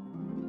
Música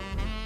Bye.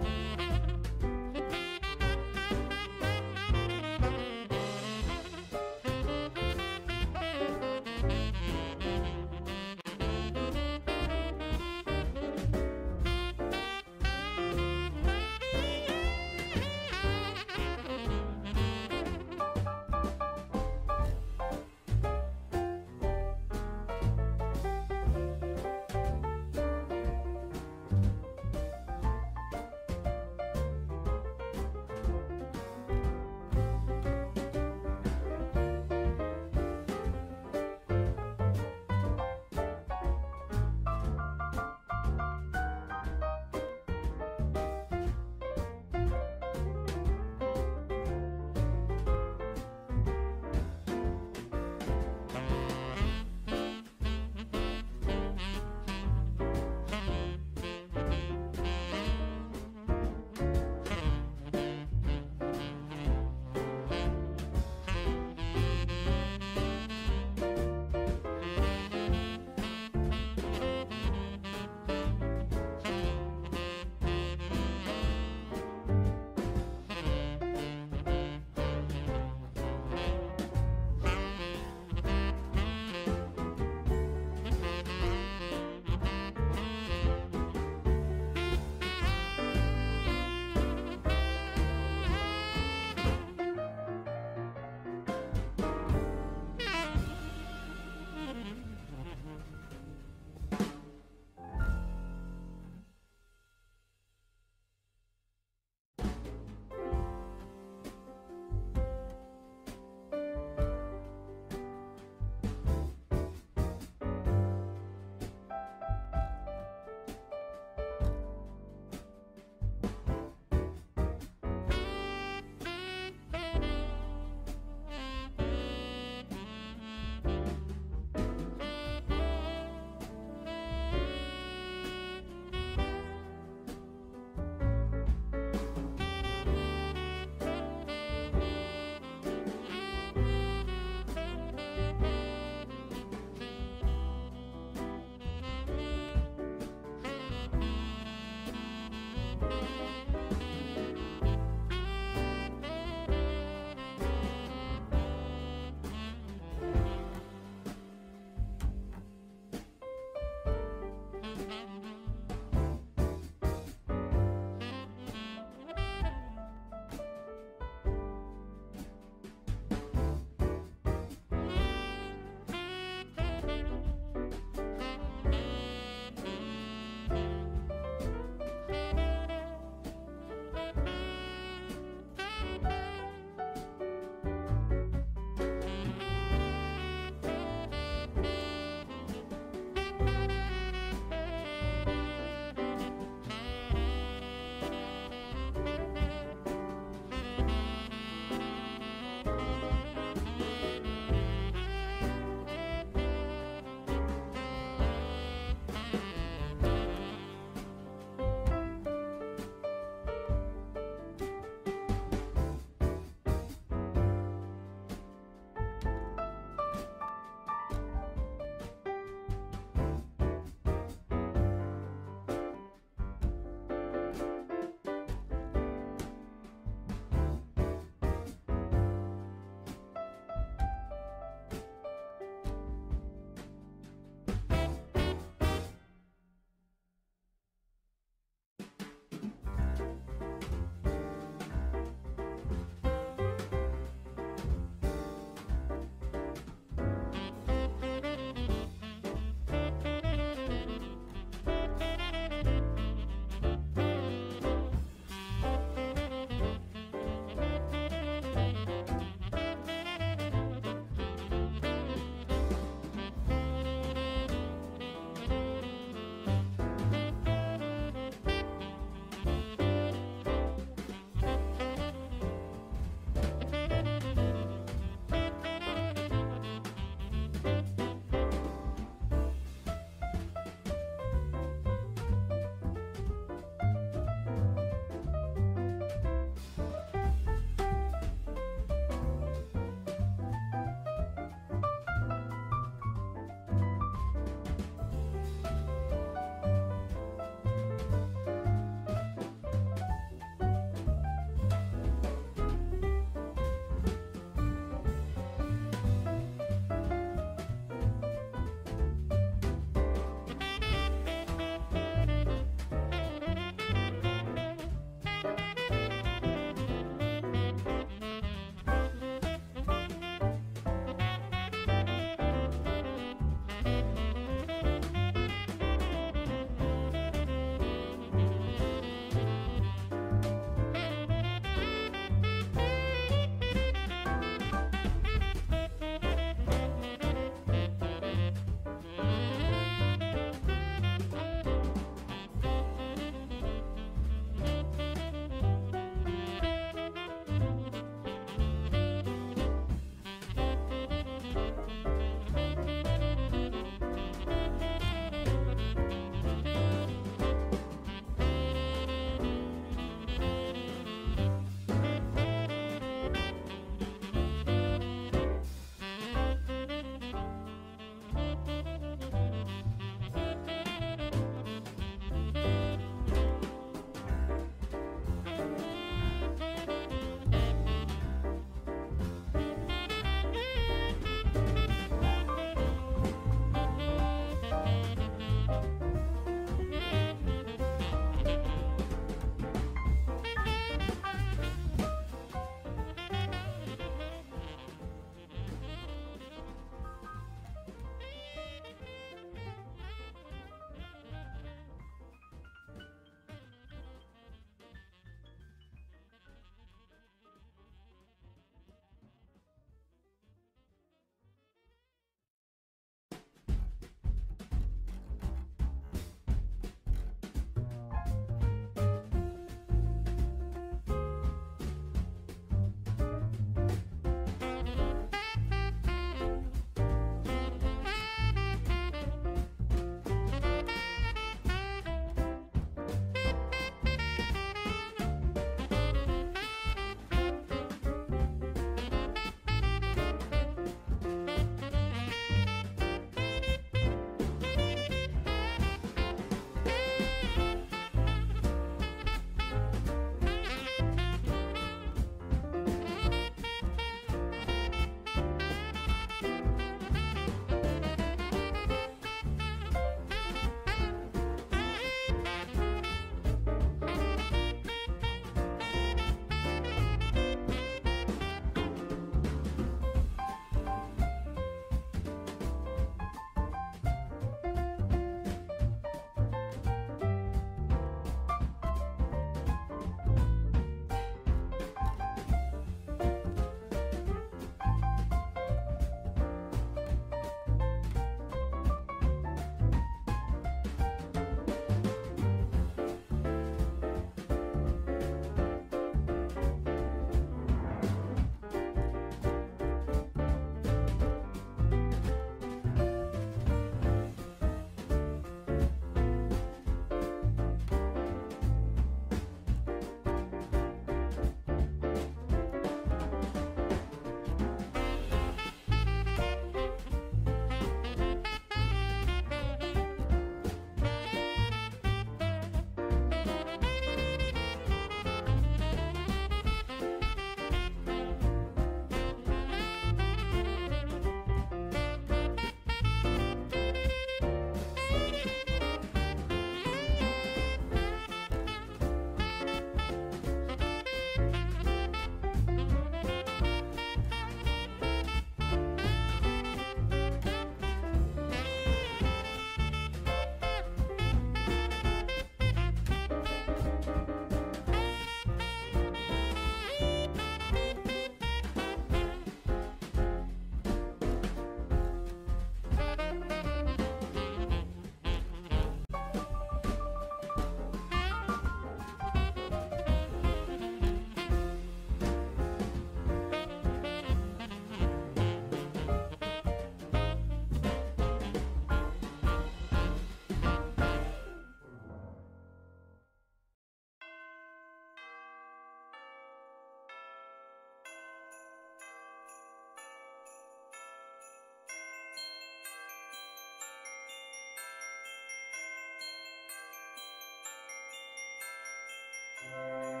Música